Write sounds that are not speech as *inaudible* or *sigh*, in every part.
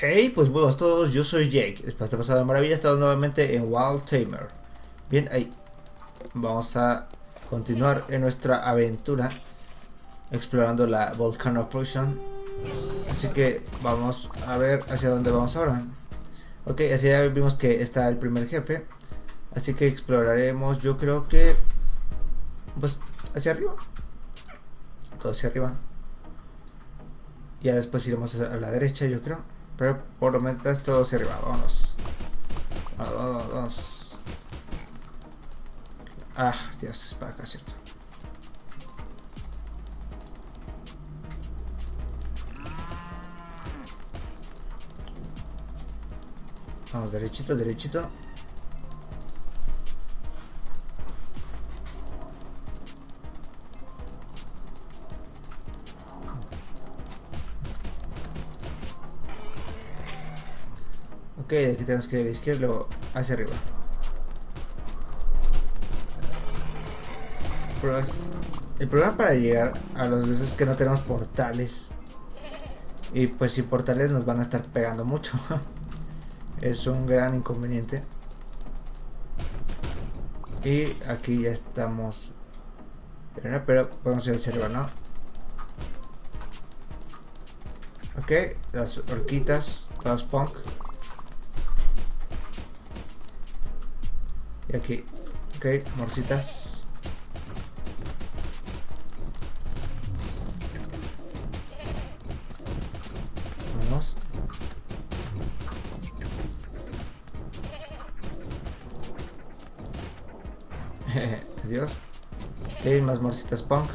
Hey, pues buenos todos, yo soy Jake. Espero que pasado de maravilla, estamos nuevamente en Wild Tamer. Bien, ahí. Vamos a continuar en nuestra aventura explorando la Volcano Ocean. Así que vamos a ver hacia dónde vamos ahora. Ok, así ya vimos que está el primer jefe. Así que exploraremos, yo creo que... Pues hacia arriba. Todo hacia arriba. Ya después iremos a la derecha, yo creo. Pero por lo menos todo hacia arriba. Vámonos. Vamos, vamos. Ah, Dios, es para acá, ¿cierto? Vamos, derechito, derechito. Ok, aquí tenemos que ir a la izquierda, luego hacia arriba. El problema para llegar a los de es que no tenemos portales. Y pues si portales nos van a estar pegando mucho. *laughs* es un gran inconveniente. Y aquí ya estamos. Pero podemos ir hacia arriba, ¿no? Ok, las horquitas, todas punk. Y aquí. Ok, morcitas. Vamos. *laughs* Adiós. Ok, más morcitas punk.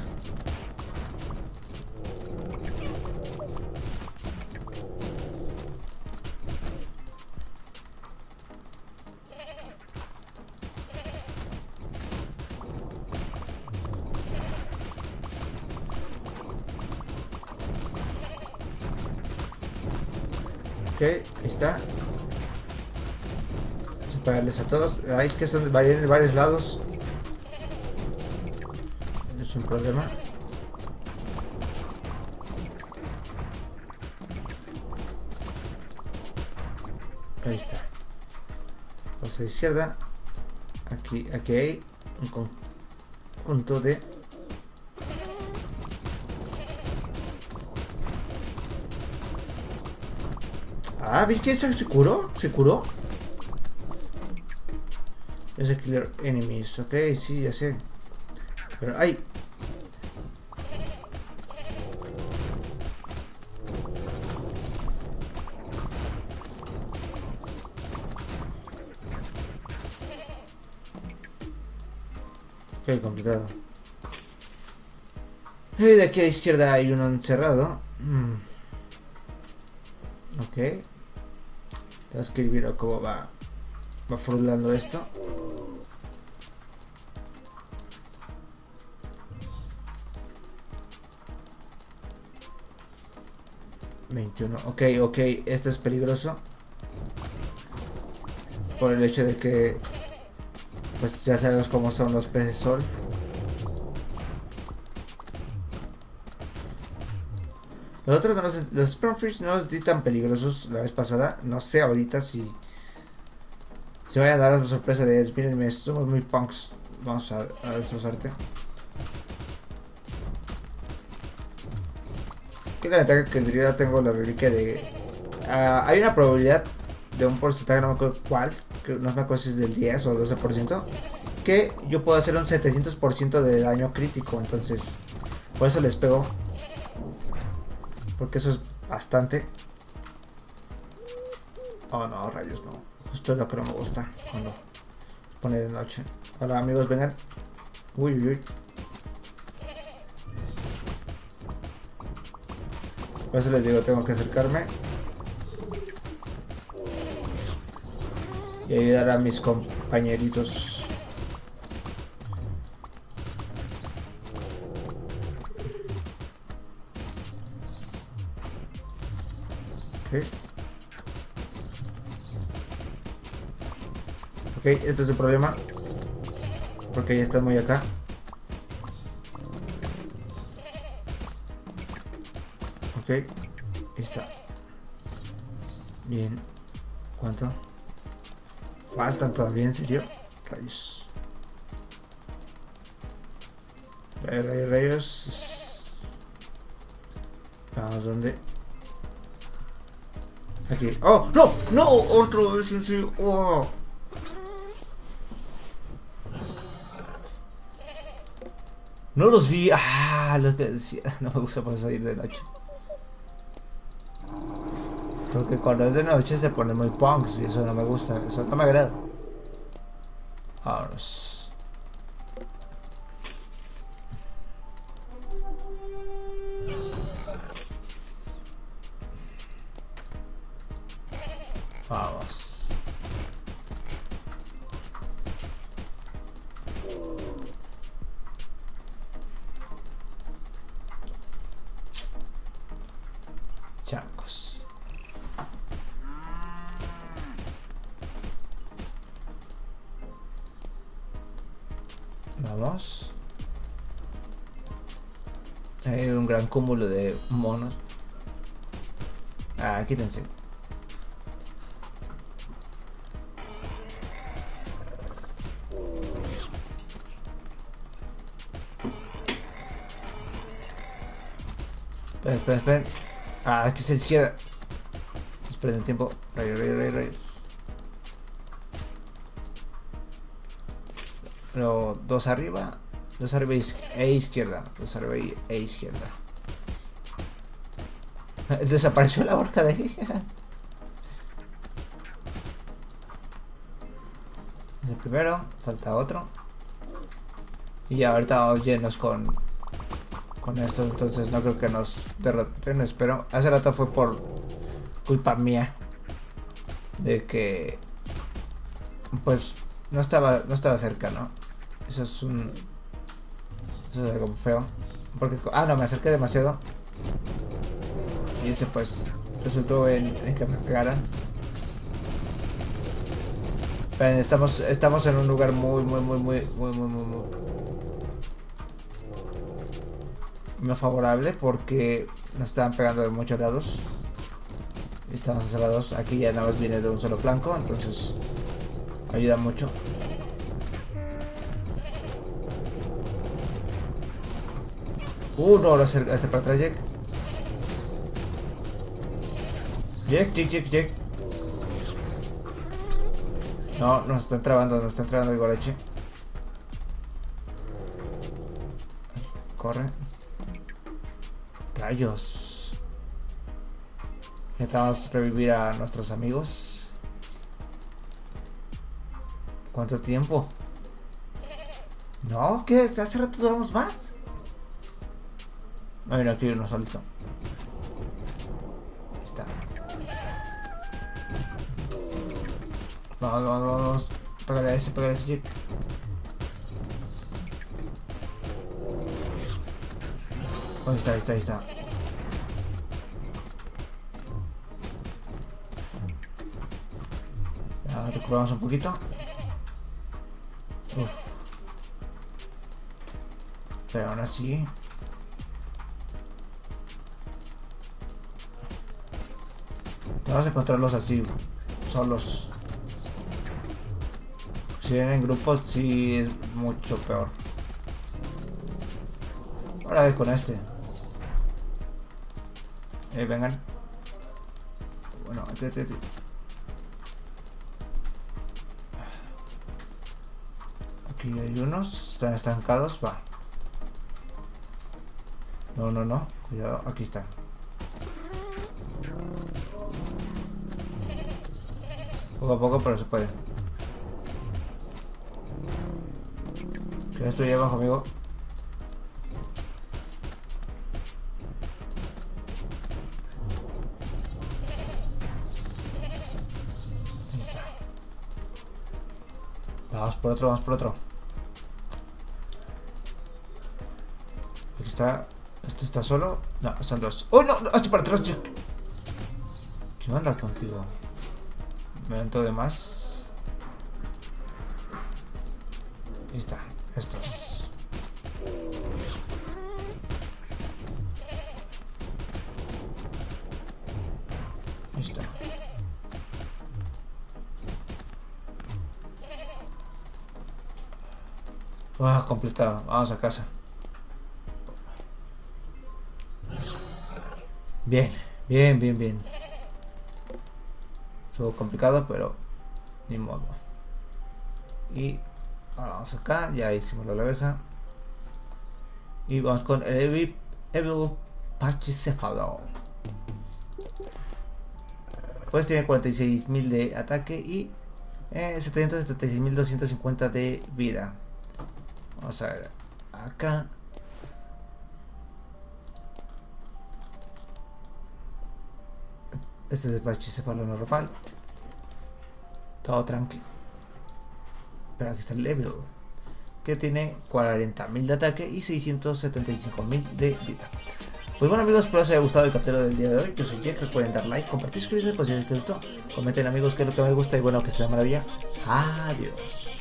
Ok, ahí está. Pegarles a todos. Hay que son de varios lados. No es un problema. Ahí está. Vamos a la izquierda. Aquí, aquí hay un conjunto de Ah, ¿ves que se curó? ¿Se curó? Es a killer enemies, ok, sí, ya sé. Pero, ¡ay! Ok, completado. De aquí a la izquierda hay uno encerrado. Mm. Ok. Tenemos que ir viendo cómo va, va frulando esto. ¿21? Ok, ok, esto es peligroso. Por el hecho de que... Pues ya sabemos cómo son los peces sol. Los otros no los, los no los di tan peligrosos la vez pasada. No sé ahorita si se vaya a dar la sorpresa de miren, somos muy punks. Vamos a, a destrozarte. ¿Qué la ventaja que ya tengo la reliquia de. Uh, hay una probabilidad de un porcentaje, no me acuerdo cuál, que no me acuerdo si es del 10 o 12%, que yo puedo hacer un 700% de daño crítico. Entonces, por eso les pego porque eso es bastante. Oh no, rayos, no. Justo es lo que no me gusta cuando pone de noche. Hola amigos, vengan. Uy, uy, uy. Por eso les digo, tengo que acercarme. Y ayudar a mis compañeritos. Ok, este es el problema. Porque ya está muy acá. Ok, ahí está. Bien. ¿Cuánto? Faltan todavía, ¿en serio? Rayos. Rayos, rayos, rayos. Vamos, ¿dónde? ¡Oh! ¡No! ¡No! ¡Otro vez en sí! ¡Oh! No los vi. Ah, lo que decía. *laughs* No me gusta por salir de noche. Porque cuando es de noche se pone muy punks y eso no me gusta. Eso no me agrada. Vámonos. Chacos. Vamos. Hay un gran cúmulo de monos. Ah, quítense. Esperen, esperen. Ah, es que se izquierda. Esperen el tiempo. Rayo, dos arriba. Dos arriba e izquierda. Dos arriba e izquierda. *laughs* Desapareció la horca de ahí. *laughs* Es el primero. Falta otro. Y ya ahorita vamos llenos con con esto, entonces no creo que nos derroten, espero. Hace rato fue por culpa mía de que pues no estaba no estaba cerca, ¿no? Eso es un eso es algo feo, porque ah no me acerqué demasiado y ese pues resultó en, en que me pegaran. Pero estamos estamos en un lugar muy muy muy muy muy muy muy, muy no favorable porque nos estaban pegando de muchos lados. Estamos encerrados. Aquí ya nada más viene de un solo flanco, entonces ayuda mucho. Uh, no, acerca este para atrás, Jack. Jack, Jack, Jack, Jack. No, nos están trabando, nos están trabando el golache. Corre. Rayos. Necesitamos revivir a nuestros amigos. ¿Cuánto tiempo? No, ¿qué? ¿Hace rato duramos más? Ah, mira, aquí hay uno solito. Ahí está. Vamos, vamos, vamos. Pégale a ese, pégale a ese Ahí está, ahí está, ahí está. Ya recuperamos un poquito. Uf. Pero aún así. Vamos a encontrarlos así, solos. Si vienen en grupos, sí es mucho peor. Ahora ve con este. Eh, vengan. Bueno, este, este, este. Aquí hay unos, están estancados, va. No, no, no, cuidado, aquí están. Poco a poco, pero se puede. Que estoy abajo, amigo. Por otro, vamos por otro. Aquí está. ¿Este está solo? No, son dos. ¡Oh, no! no ¡Hazte para atrás! ¿Qué onda contigo? Me entro de más. Ahí está. Estos. Ah, completado. Vamos a casa. Bien, bien, bien, bien. Estuvo complicado, pero ni modo. Y ahora vamos acá, ya hicimos la abeja. Y vamos con el Evil, Evil Pachycephalo. Pues tiene 46.000 de ataque y eh, 776.250 de vida. Vamos a ver. Acá. Este es el pachicefalo normal. Todo tranquilo. Pero aquí está el level. Que tiene 40.000 de ataque y 675.000 de vida. Pues bueno amigos, espero que os haya gustado el capítulo del día de hoy. Yo soy Jack, recuerden dar like, compartir, suscribirse, pues si les gustó. Comenten amigos qué es lo que me gusta y bueno, que esté de maravilla. Adiós.